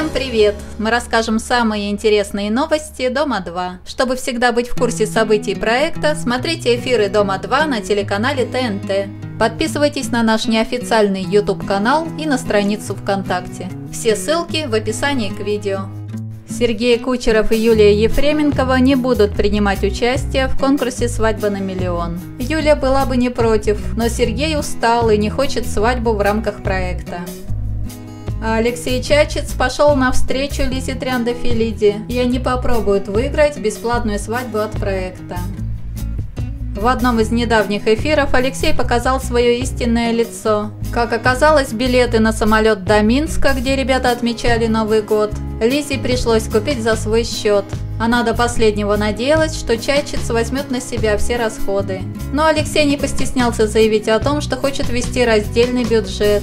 Всем привет! Мы расскажем самые интересные новости Дома-2. Чтобы всегда быть в курсе событий проекта, смотрите эфиры Дома-2 на телеканале ТНТ. Подписывайтесь на наш неофициальный YouTube-канал и на страницу ВКонтакте. Все ссылки в описании к видео. Сергей Кучеров и Юлия Ефременкова не будут принимать участие в конкурсе «Свадьба на миллион». Юля была бы не против, но Сергей устал и не хочет свадьбу в рамках проекта. Алексей Чачец пошел навстречу Лизе Триандафилиде, и они попробуют выиграть бесплатную свадьбу от проекта. В одном из недавних эфиров Алексей показал свое истинное лицо. Как оказалось, билеты на самолет до Минска, где ребята отмечали Новый год, Лизе пришлось купить за свой счет. Она до последнего надеялась, что Чайчиц возьмет на себя все расходы. Но Алексей не постеснялся заявить о том, что хочет вести раздельный бюджет.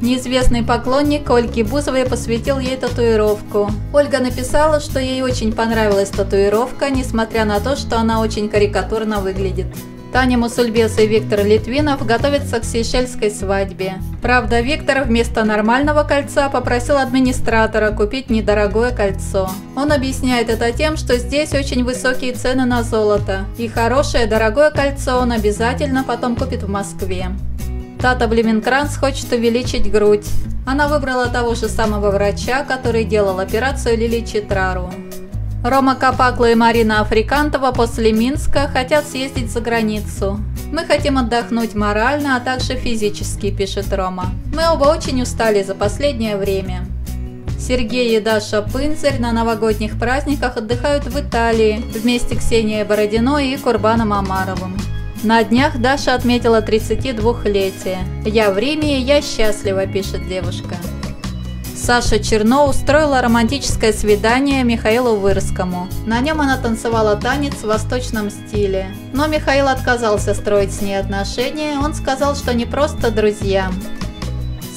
Неизвестный поклонник Ольги Бузовой посвятил ей татуировку. Ольга написала, что ей очень понравилась татуировка, несмотря на то, что она очень карикатурно выглядит. Таня Мусульбес и Виктор Литвинов готовятся к сейшельской свадьбе. Правда, Виктор вместо нормального кольца попросил администратора купить недорогое кольцо. Он объясняет это тем, что здесь очень высокие цены на золото, и хорошее дорогое кольцо он обязательно потом купит в Москве. Тата Блеменкранц хочет увеличить грудь. Она выбрала того же самого врача, который делал операцию Лили Читрару. Рома Капакла и Марина Африкантова после Минска хотят съездить за границу. Мы хотим отдохнуть морально, а также физически, пишет Рома. Мы оба очень устали за последнее время. Сергей и Даша Пынцарь на новогодних праздниках отдыхают в Италии вместе с Ксенией Бородиной и Курбаном Амаровым. На днях Даша отметила 32-летие. «Я в Риме, я счастлива», – пишет девушка. Саша Черно устроила романтическое свидание Михаилу Вырскому. На нем она танцевала танец в восточном стиле. Но Михаил отказался строить с ней отношения, он сказал, что не просто друзья.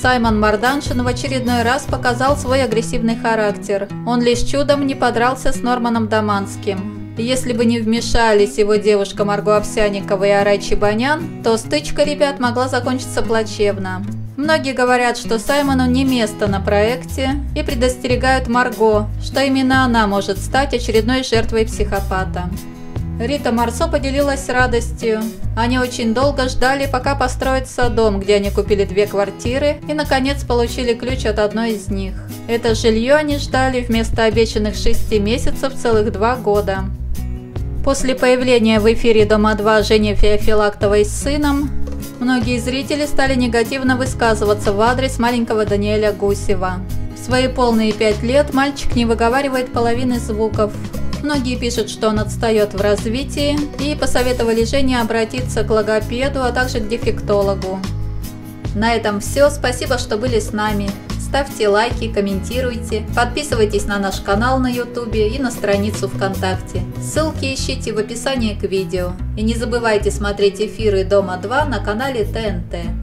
Саймон Марданшин в очередной раз показал свой агрессивный характер. Он лишь чудом не подрался с Норманом Даманским. Если бы не вмешались его девушка Марго Овсяникова и Арай Чебанян, то стычка ребят могла закончиться плачевно. Многие говорят, что Саймону не место на проекте и предостерегают Марго, что именно она может стать очередной жертвой психопата. Рита Марсо поделилась радостью. Они очень долго ждали, пока построится дом, где они купили две квартиры и, наконец, получили ключ от одной из них. Это жилье они ждали вместо обещанных шести месяцев целых два года. После появления в эфире «Дома-2» Жени Феофилактовой с сыном, многие зрители стали негативно высказываться в адрес маленького Даниэля Гусева. В свои полные пять лет мальчик не выговаривает половины звуков. Многие пишут, что он отстает в развитии и посоветовали Жене обратиться к логопеду, а также к дефектологу. На этом все. Спасибо, что были с нами. Ставьте лайки, комментируйте, подписывайтесь на наш канал на YouTube и на страницу ВКонтакте. Ссылки ищите в описании к видео. И не забывайте смотреть эфиры Дома 2 на канале ТНТ.